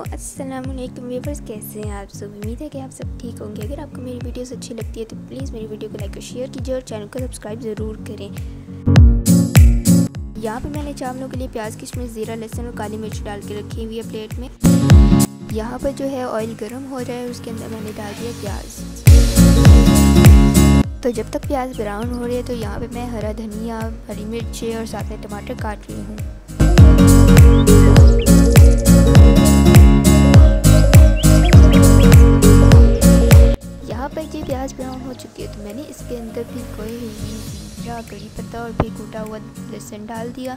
अस्सलाम वालेकुम व्यूवर्स कैसे हैं आप सब? उम्मीद है कि आप सब ठीक होंगे। अगर आपको मेरी वीडियोस अच्छी लगती है तो प्लीज़ मेरी वीडियो को लाइक और शेयर कीजिए और चैनल को सब्सक्राइब ज़रूर करें। यहाँ पे मैंने चावलों के लिए प्याज, किशमिश, ज़ीरा, लहसुन और काली मिर्च डाल के रखी हुई है प्लेट में। यहाँ पर जो है ऑयल गर्म हो रहा है, उसके अंदर मैंने डाल दिया प्याज। तो जब तक प्याज ब्राउन हो रही है तो यहाँ पे मैं हरा धनिया, हरी मिर्ची और साथ में टमाटर काट रही हूँ। ब्राउन हो चुकी है तो मैंने इसके अंदर भी कोई जीरा कड़ी पत्ता और भी कूटा हुआ लहसुन डाल दिया।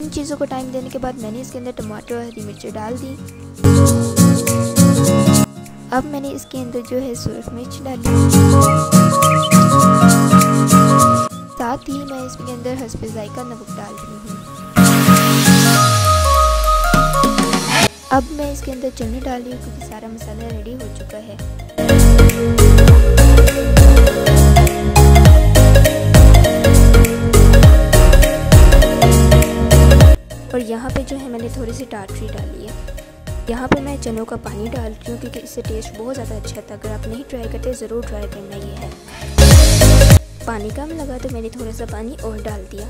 इन चीज़ों को टाइम देने के बाद मैंने इसके अंदर टमाटर और हरी मिर्च डाल दी। अब मैंने इसके अंदर जो है सूरख मिर्च डाली। साथ ही मैं इसके अंदर हंसपे जायका नमक डाल रही हूँ। अब मैं इसके अंदर चने डाल रही हूँ क्योंकि सारा मसाला रेडी हो चुका है। और यहाँ पे जो है मैंने थोड़ी सी टाटरी डाली है। यहाँ पे मैं चनों का पानी डाल रही हूँ क्योंकि इससे टेस्ट बहुत ज़्यादा अच्छा था अगर आप नहीं ट्राई करते, ज़रूर ट्राई करना ये है। पानी कम लगा तो मैंने थोड़ा सा पानी और डाल दिया।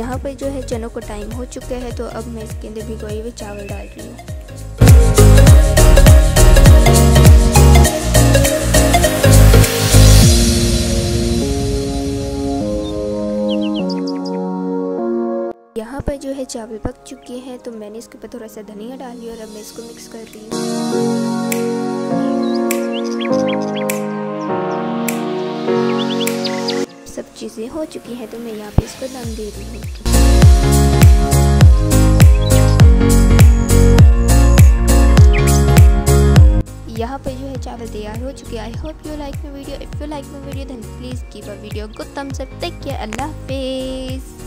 यहाँ पर जो है चनों का टाइम हो चुका है तो अब मैं इसके अंदर भिगोए हुए चावल डाल रही हूँ। यहाँ पर जो है चावल पक चुके हैं तो मैंने इसके ऊपर थोड़ा सा धनिया डाल लिया और अब मैं इसको मिक्स कर रही हूँ। चीज़ें हो चुकी हैं तो मैं यहाँ पे इसको दम दे रही हूँ। यहाँ पर जो है चावल तैयार हो चुके I hope you like my video if you like my video then please give a video good thumbs up take care अल्लाह हाफिज़